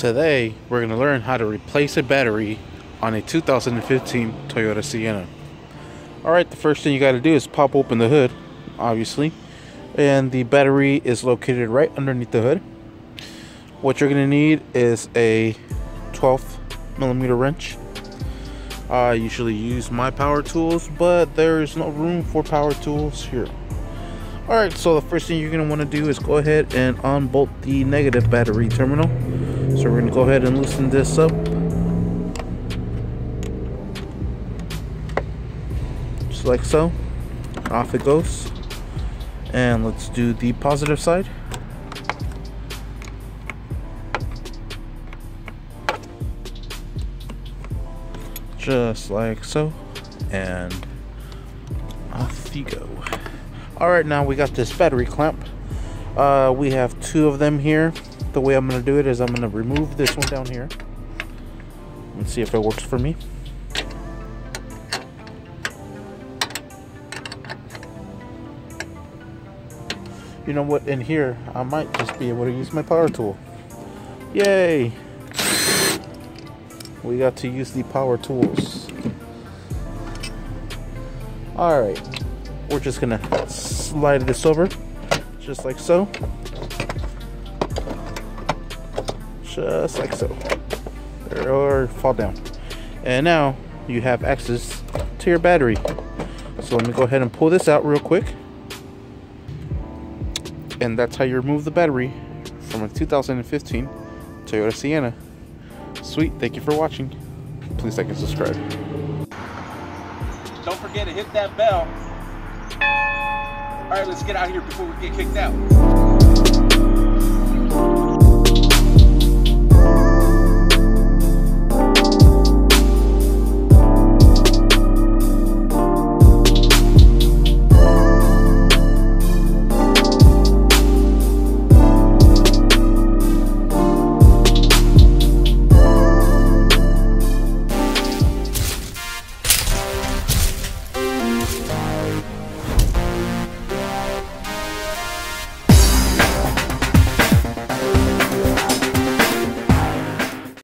Today, we're going to learn how to replace a battery on a 2015 Toyota Sienna. Alright, the first thing you got to do is pop open the hood, obviously. And the battery is located right underneath the hood. What you're going to need is a 12 millimeter wrench. I usually use my power tools, but there's no room for power tools here. Alright, so the first thing you're going to want to do is go ahead and unbolt the negative battery terminal. So we're gonna go ahead and loosen this up. Just like so. Off it goes. And let's do the positive side. Just like so. And off you go. Alright, now we got this battery clamp. Uh, we have two of them here the way I'm to do it is I'm to remove this one down here and see if it works for me. You know what, in here, I might just be able to use my power tool. Yay! We got to use the power tools. Alright, we're just to slide this over, just like so. just like so. Or fall down. And now you have access to your battery. So let me go ahead and pull this out real quick. And that's how you remove the battery from a 2015 Toyota Sienna sweet thank you for watching. Please like and subscribe. Don't forget to hit that bell. All right let's get out of here before we get kicked out